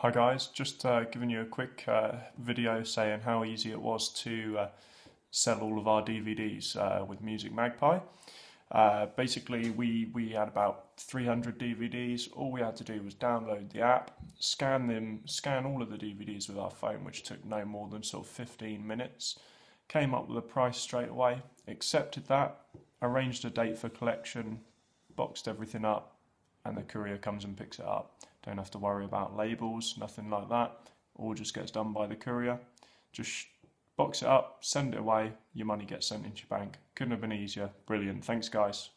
Hi guys, just uh, giving you a quick uh, video saying how easy it was to uh, sell all of our DVDs uh, with musicMagpie. Uh, basically, we, we had about 300 DVDs. All we had to do was download the app, scan them, scan all of the DVDs with our phone, which took no more than sort of 15 minutes. Came up with a price straight away, accepted that, arranged a date for collection, boxed everything up, and the courier comes and picks it up. Don't have to worry about labels, nothing like that. All just gets done by the courier. Just box it up, send it away, your money gets sent into your bank. Couldn't have been easier. Brilliant. Thanks, guys.